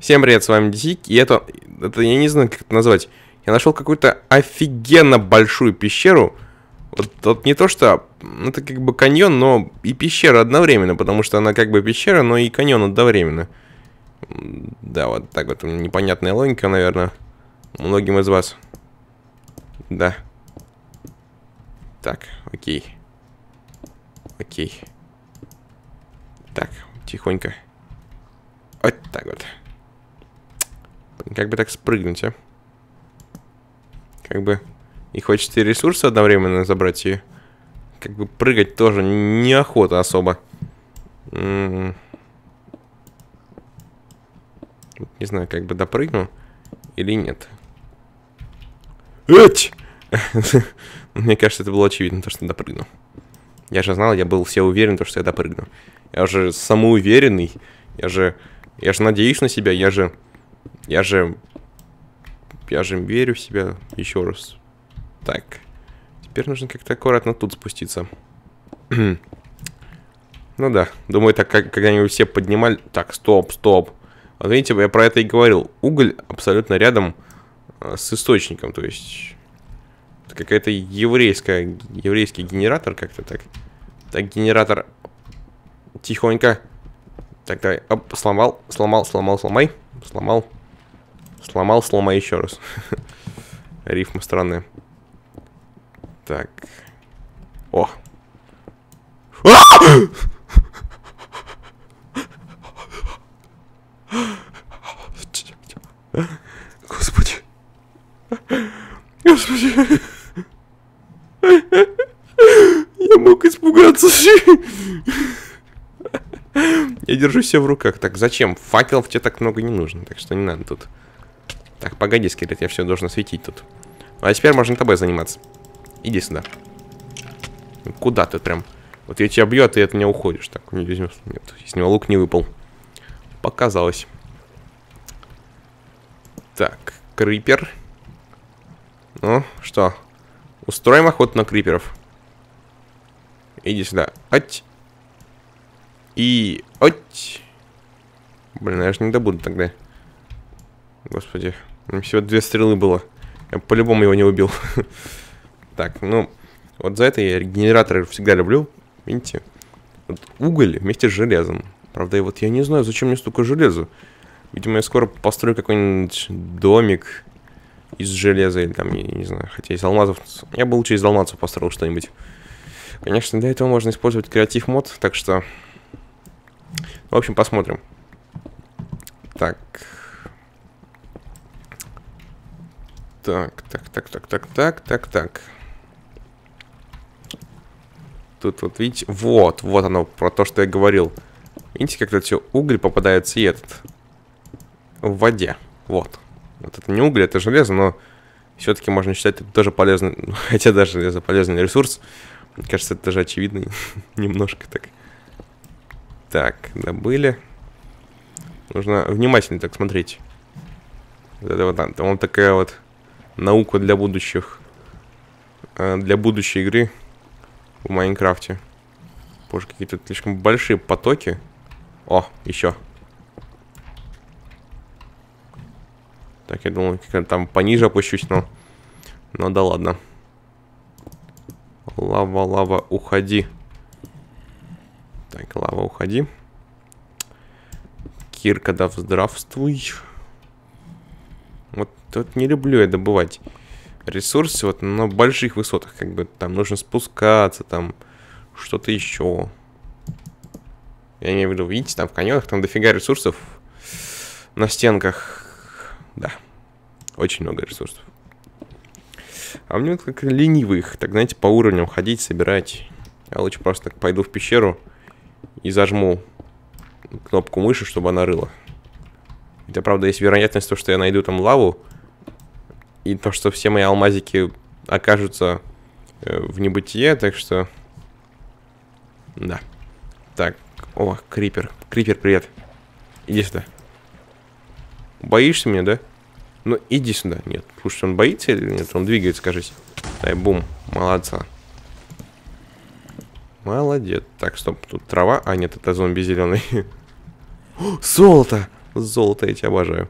Всем привет, с вами Дисик, и это, это, я не знаю, как это назвать. Я нашел какую-то офигенно большую пещеру. Вот, вот не то, что ну, это как бы каньон, но и пещера одновременно, потому что она как бы пещера, но и каньон одновременно. Да, вот так вот непонятная логика, наверное, многим из вас. Да. Так, окей. Окей. Так, тихонько. Вот так вот. Как бы так спрыгнуть, а? Как бы... И хочется и ресурсы одновременно забрать, и... Как бы прыгать тоже неохота особо. М -м Не знаю, как бы допрыгну или нет. Эть! Мне кажется, это было очевидно, то, что допрыгну. Я же знал, я был все уверен, то, что я допрыгну. Я же самоуверенный. Я же... Я же надеюсь на себя, я же... Я же... Я же верю в себя еще раз. Так. Теперь нужно как-то аккуратно тут спуститься. ну да. Думаю, так как когда-нибудь все поднимали... Так, стоп, стоп. Вот видите, я про это и говорил. Уголь абсолютно рядом а, с источником. То есть... Какая-то еврейская... Еврейский генератор как-то так. Так, генератор... Тихонько. Так, давай. Оп, сломал, сломал, сломал, сломай. Сломал. Сломал, сломай еще раз. Рифма странная. Так. О. Господи. Господи. Я мог испугаться. Я держу все в руках. Так, зачем? Факелов тебе так много не нужно, так что не надо тут. Так, погоди, скелет, я все должен светить тут. А теперь можно тобой заниматься. Иди сюда. Куда ты прям? Вот я тебя бью, а ты от меня уходишь. Так, не Нет, из него лук не выпал. Показалось. Так, крипер. Ну, что? Устроим охоту на криперов. Иди сюда. Ать. И... Ать. Блин, я же не добуду тогда. Господи. Всего две стрелы было. Я по-любому его не убил. так, ну... Вот за это я генераторы всегда люблю. Видите? Вот уголь вместе с железом. Правда, и вот я не знаю, зачем мне столько железа. Видимо, я скоро построю какой-нибудь домик из железа или там, я не знаю, хотя из алмазов... Я бы лучше из алмазов построил что-нибудь. Конечно, для этого можно использовать креатив мод, так что... В общем, посмотрим. Так. Так, так, так, так, так, так, так, так. Тут вот, видите, вот, вот оно, про то, что я говорил. Видите, как тут все уголь попадается и этот. В воде. Вот. Вот это не уголь, это железо, но все-таки можно считать это тоже полезный, хотя даже железо полезный ресурс. Мне кажется, это даже очевидно немножко так. Так, добыли. Нужно внимательно так смотреть. Вот это вот, там вот такая вот наука для будущих, э, для будущей игры в Майнкрафте. Боже, какие-то слишком большие потоки. О, еще. Так, я думал, как там пониже опущусь, но... Ну да ладно. Лава, лава, уходи. Так, лава, уходи. Кирка, да здравствуй. Вот не люблю я добывать ресурсы вот на больших высотах. Как бы там нужно спускаться, там что-то еще. Я имею в виду, видите, там в каньонах там дофига ресурсов на стенках. Да, очень много ресурсов. А мне вот как ленивых, так, знаете, по уровням ходить, собирать. Я лучше просто так пойду в пещеру и зажму кнопку мыши, чтобы она рыла. Это, правда, есть вероятность, то, что я найду там лаву, и то, что все мои алмазики окажутся э, в небытие, так что... Да. Так, о, Крипер. Крипер, привет. Иди сюда. Боишься меня, да? Ну, иди сюда. Нет, слушай, он боится или нет? Он двигается, скажись. Дай, бум. Молодца. Молодец. Так, стоп, тут трава. А, нет, это зомби зеленый. Золото! Золото я тебя обожаю.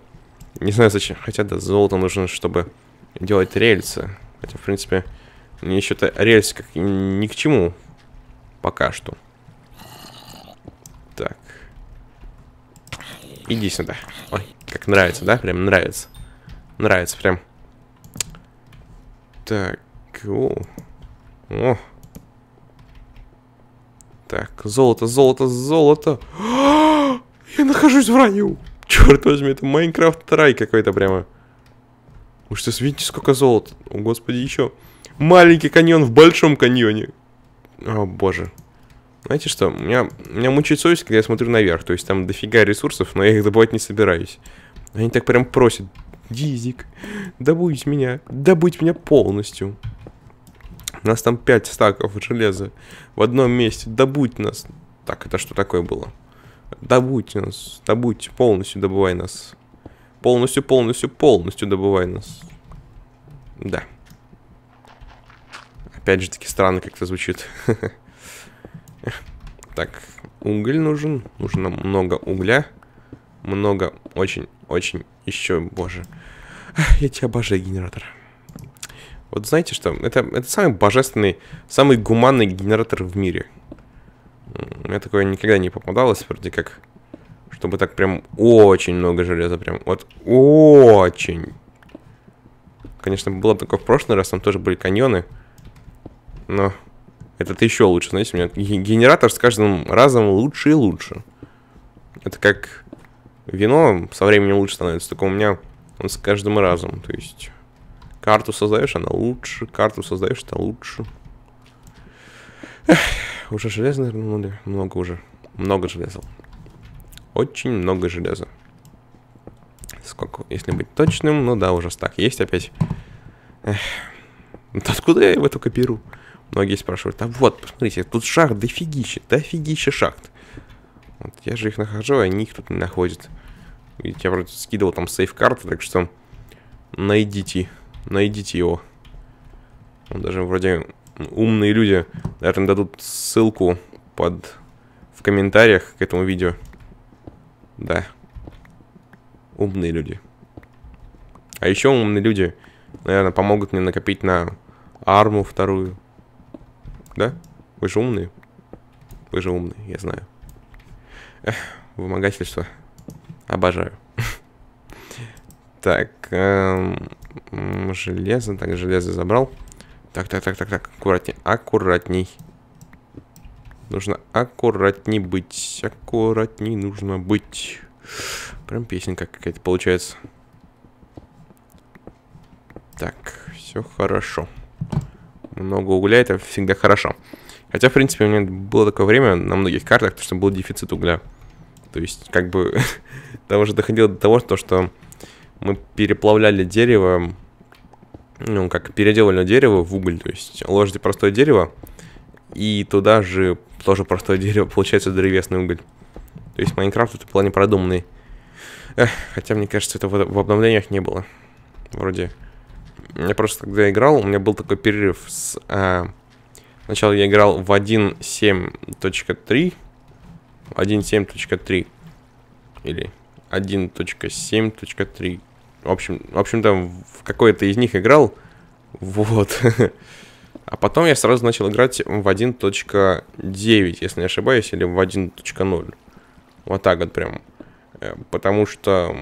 Не знаю зачем. Хотя да, золото нужно, чтобы делать рельсы. Хотя, в принципе, мне еще-то рельсы как ни к чему. Пока что. Так. Иди сюда. Ой, как нравится, да? Прям нравится. Нравится прям. Так. О. О. Так, золото, золото, золото. Я нахожусь в раю. Черт возьми, это Майнкрафт рай какой-то прямо. Вы что, видите, сколько золота? О, господи, еще. Маленький каньон в большом каньоне. О, боже. Знаете что, у меня, у меня мучает совесть, когда я смотрю наверх. То есть там дофига ресурсов, но я их добывать не собираюсь. Они так прям просят. Дизик, добудь меня, добудь меня полностью. У нас там 5 стаков железа в одном месте. Добудь нас. Так, это что такое было? Добудь нас, добудь, полностью добывай нас. Полностью, полностью, полностью добывай нас. Да. Опять же таки странно как-то звучит. Так, уголь нужен. Нужно много угля. Много, очень, очень, еще, боже. Я тебя обожаю, генератор. Вот знаете что? Это, это самый божественный, самый гуманный генератор в мире. Меня такое никогда не попадалось, вроде как, чтобы так прям очень много железа, прям вот очень. Конечно, было такое в прошлый раз, там тоже были каньоны, но этот еще лучше, знаете, у меня генератор с каждым разом лучше и лучше. Это как вино со временем лучше становится, только у меня он с каждым разом, то есть карту создаешь, она лучше, карту создаешь, это лучше. Эх, уже железа, наверное, много, уже, много железа. Очень много железа. Сколько, если быть точным, ну да, уже стак есть опять. Эх. Откуда я его только беру? Многие спрашивают, а вот, посмотрите, тут шахт дофигища, дофигища шахт. Вот, я же их нахожу, а они их тут не находят. Видите, я вроде скидывал там сейф-карты, так что найдите, найдите его. Он даже вроде умные люди, наверное, дадут ссылку под в комментариях к этому видео. Да. Умные люди. А еще умные люди, наверное, помогут мне накопить на арму вторую. Да? Вы же умные. Вы же умные, я знаю. Эх, вымогательство. Обожаю. Так, эм, железо. Так, железо забрал. Так, так, так, так, так. Аккуратней, аккуратней. Нужно аккуратней быть. Аккуратней нужно быть. Прям песенка какая-то получается. Так, все хорошо. Много угля, это всегда хорошо. Хотя, в принципе, у меня было такое время на многих картах, что был дефицит угля. То есть, как бы, там уже доходило до того, что мы переплавляли дерево, ну, как переделывали дерево в уголь, то есть ложите простое дерево, и туда же тоже простое дерево, получается древесный уголь. То есть Майнкрафт в этом плане продуманный. Эх, хотя, мне кажется, это в, в обновлениях не было. Вроде. Я просто когда играл, у меня был такой перерыв с... А... Сначала я играл в 1.7.3. 1.7.3. Или 1.7.3. В общем, в общем там в какой-то из них играл. Вот. А потом я сразу начал играть в 1.9, если не ошибаюсь, или в 1.0. Вот так вот прям. Э, потому что...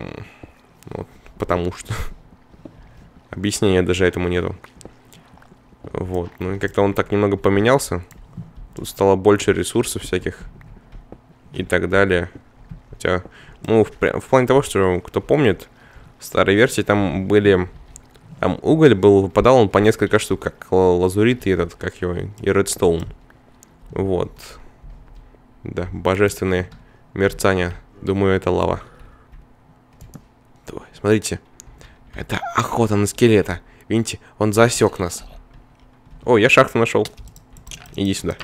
Вот, потому что... Объяснения даже этому нету. Вот. Ну и как-то он так немного поменялся. Тут стало больше ресурсов всяких. И так далее. Хотя, ну, в, в плане того, что, кто помнит, старой версии там были... Там уголь был, выпадал он по несколько штук, как лазурит и этот, как его, и редстоун. Вот. Да, божественные мерцания. Думаю, это лава. Давай, смотрите. Это охота на скелета. Видите, он засек нас. О, я шахту нашел. Иди сюда.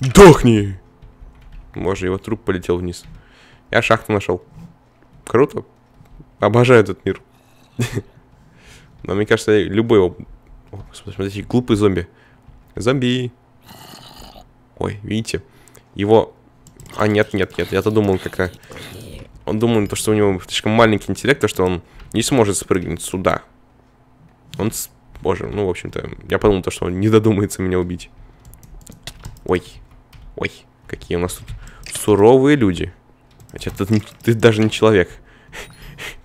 Дохни! Может, его труп полетел вниз. Я шахту нашел. Круто. Обожаю этот мир. Но мне кажется, любой... Смотрите, глупый зомби. Зомби. Ой, видите? Его... А, нет, нет, нет. Я-то думал, как... Он думает, то, что у него слишком маленький интеллект, то, что он не сможет спрыгнуть сюда. Он... Боже, ну, в общем-то, я подумал, то, что он не додумается меня убить. Ой. Ой, какие у нас тут суровые люди. Хотя ты, ты даже не человек.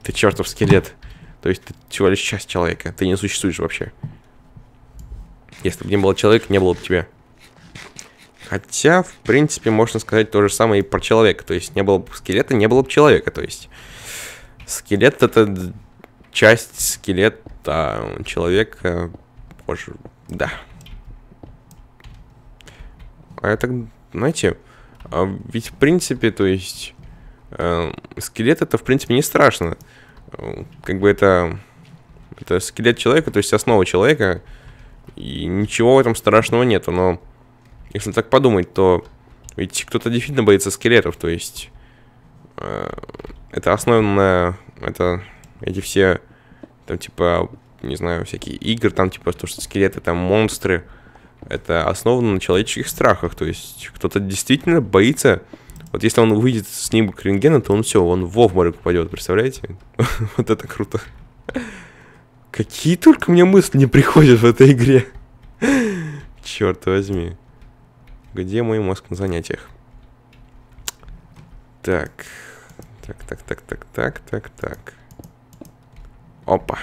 Ты чертов скелет. То есть ты всего лишь часть человека. Ты не существуешь вообще. Если бы не было человека, не было бы тебя. Хотя, в принципе, можно сказать то же самое и про человека. То есть не было бы скелета, не было бы человека. То есть скелет это часть скелета человека. Боже, да. А это, знаете, а ведь в принципе, то есть э, скелет это в принципе не страшно. Как бы это, это скелет человека, то есть основа человека, и ничего в этом страшного нету, но если так подумать, то ведь кто-то действительно боится скелетов, то есть э, это основано, это эти все, там типа, не знаю, всякие игры, там типа то, что скелеты, там монстры, это основано на человеческих страхах, то есть кто-то действительно боится, вот если он выйдет с снимок рентгена, то он все, он в обморок упадет, представляете? вот это круто. Какие только мне мысли не приходят в этой игре. Черт возьми. Где мой мозг на занятиях? Так. Так, так, так, так, так, так, так. Опа.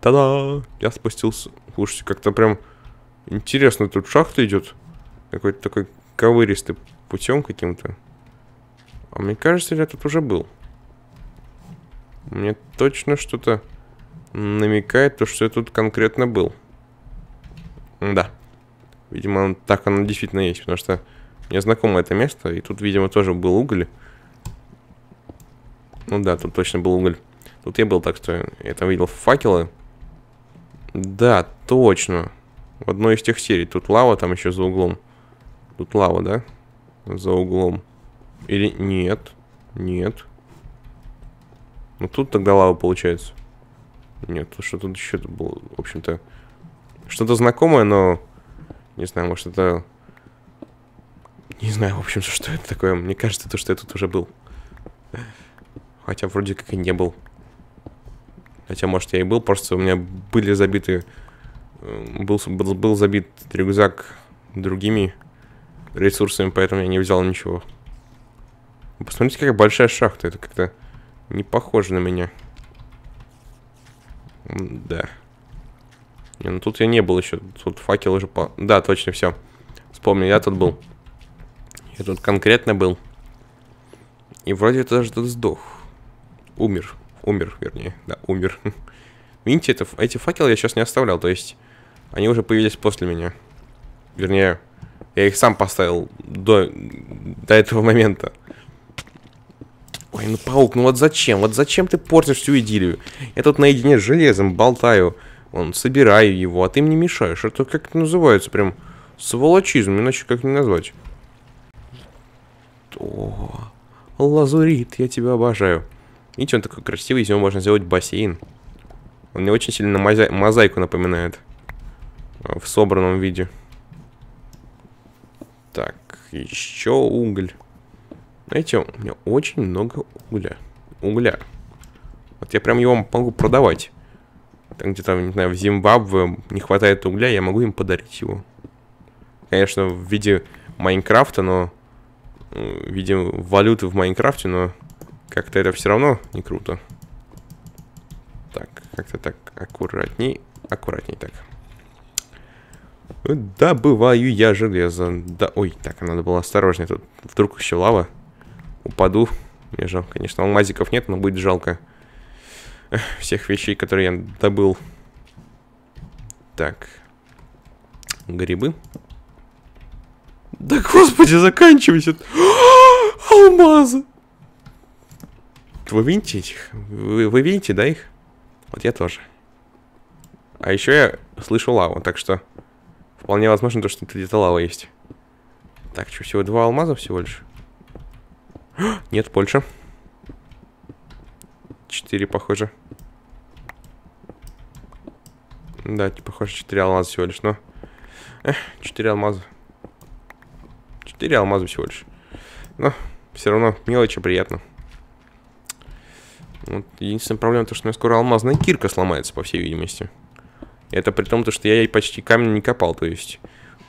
Та-да! Я спустился. Слушайте, как-то прям интересно тут шахта идет. Какой-то такой ковыристый путем каким-то. А мне кажется, я тут уже был. Мне точно что-то намекает, то, что я тут конкретно был. Да. Видимо, так оно действительно есть, потому что мне знакомо это место, и тут, видимо, тоже был уголь. Ну да, тут точно был уголь. Тут я был, так что я там видел факелы. Да, точно. В одной из тех серий. Тут лава, там еще за углом. Тут лава, да? За углом. Или нет? Нет. Ну тут тогда лава получается. Нет, что тут еще было, в общем-то, что-то знакомое, но не знаю, может это... Не знаю, в общем, что это такое. Мне кажется, то, что я тут уже был. Хотя вроде как и не был. Хотя, может, я и был, просто у меня были забиты... Э, был, был, был забит рюкзак другими ресурсами, поэтому я не взял ничего. Посмотрите, какая большая шахта. Это как-то не похоже на меня. Да. Не, ну тут я не был еще. Тут факел уже по... Да, точно, все. Вспомнил, я тут был. Я тут конкретно был. И вроде это даже тут сдох. Умер. Умер, вернее. Да, умер. Видите, это, эти факелы я сейчас не оставлял. То есть, они уже появились после меня. Вернее, я их сам поставил до, до этого момента. Ой, ну паук, ну вот зачем? Вот зачем ты портишь всю идиллию? Я тут наедине с железом болтаю. Он, собираю его, а ты мне мешаешь. Это как это называется? Прям сволочизм, иначе как не назвать. О, лазурит, я тебя обожаю. Видите, он такой красивый, из него можно сделать бассейн. Он мне очень сильно моза мозаику напоминает. А, в собранном виде. Так, еще уголь. Знаете, у меня очень много угля. Угля. Вот я прям его могу продавать там где-то, не знаю, в Зимбабве не хватает угля, я могу им подарить его. Конечно, в виде Майнкрафта, но в виде валюты в Майнкрафте, но как-то это все равно не круто. Так, как-то так аккуратней, аккуратней так. Добываю я железо. Да, ой, так, надо было осторожнее. Тут вдруг еще лава. Упаду. Мне жалко, конечно, алмазиков нет, но будет жалко всех вещей, которые я добыл. Так. Грибы. Да господи, заканчивайся. Алмазы. Вы видите этих? Вы, вы видите, да, их? Вот я тоже. А еще я слышу лаву, так что вполне возможно, то, что где-то лава есть. Так, что, всего два алмаза всего лишь? Нет, больше. Четыре, похоже. Да, похоже, 4 алмаза всего лишь, но... Эх, 4 алмаза. 4 алмаза всего лишь. Но все равно мелочи приятно. Вот единственная проблема, то, что у меня скоро алмазная кирка сломается, по всей видимости. Это при том, то, что я ей почти камень не копал, то есть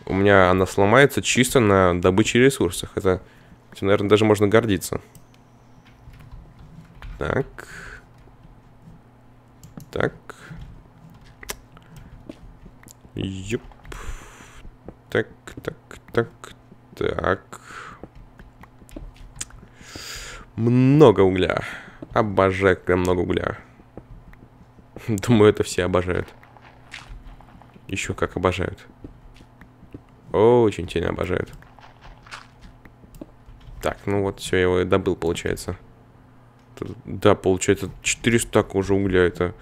у меня она сломается чисто на добыче ресурсов. Это, наверное, даже можно гордиться. Так. Так. Юп. Так, так, так, так. Много угля. Обожаю, когда много угля. Думаю, это все обожают. Еще как обожают. Очень сильно обожают. Так, ну вот, все, я его добыл, получается. Да, получается, 400 так уже угля, это...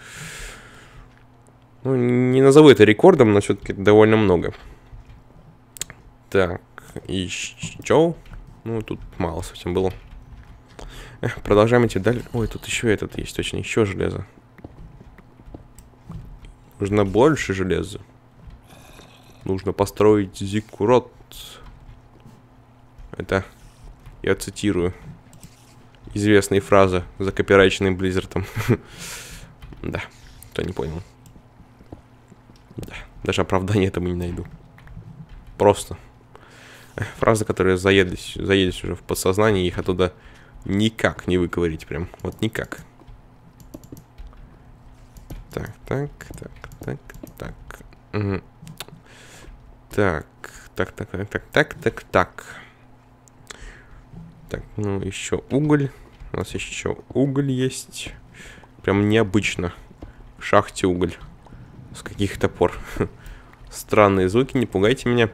Ну, не назову это рекордом, но все-таки довольно много. Так, еще... Ну, тут мало совсем было. Продолжаем идти дальше. Ой, тут еще этот есть, точно, еще железо. Нужно больше железа. Нужно построить зиккурат. Это я цитирую известные фразы, закопирайченные Близзардом. да, кто не понял. Да, даже оправдания этому не найду. Просто. Фразы, которые заедлись, заелись уже в подсознание, их оттуда никак не выговорить прям. Вот никак. Так, так, так, так, так. Угу. Так, так, так, так, так, так, так, так. Так, ну еще уголь. У нас еще уголь есть. Прям необычно. В шахте уголь. С каких-то пор. Странные звуки, не пугайте меня.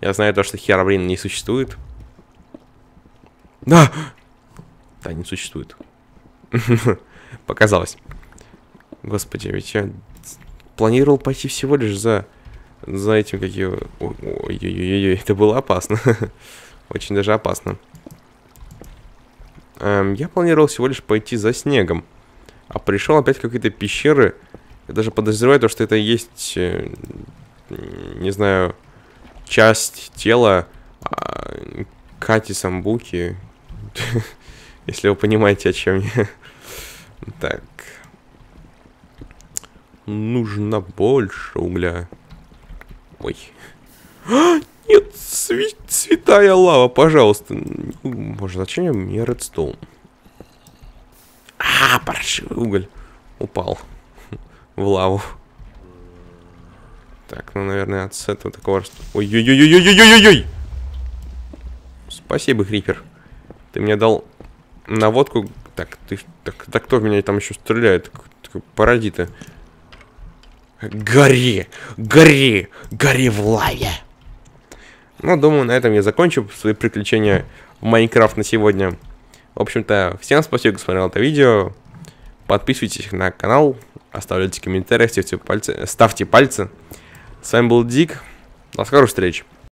Я знаю то, что Херобрин не существует. Да! Да, не существует. Показалось. Господи, ведь я планировал пойти всего лишь за за этим какие... Ой-ой-ой, это было опасно. Очень даже опасно. Эм, я планировал всего лишь пойти за снегом. А пришел опять какие-то пещеры. Я даже подозреваю то, что это есть... Э, не знаю... Часть тела э, Кати Самбуки. Если вы понимаете, о чем я. Так. Нужно больше угля. Ой. А, нет, цве цветая лава, пожалуйста. Боже, зачем мне редстоун? А, паршивый уголь. Упал в лаву. Так, ну, наверное, от этого такого... Ой-ой-ой-ой-ой-ой-ой-ой! Спасибо, Крипер. Ты мне дал наводку... Так, ты... Так, так кто в меня там еще стреляет? Пародиты. Гори! Гори! Гори в лаве! Ну, думаю, на этом я закончу свои приключения в Майнкрафт на сегодня. В общем-то, всем спасибо, кто смотрел это видео. Подписывайтесь на канал, оставляйте комментарии, ставьте пальцы. Ставьте пальцы. С вами был Дик. До скорых встреч.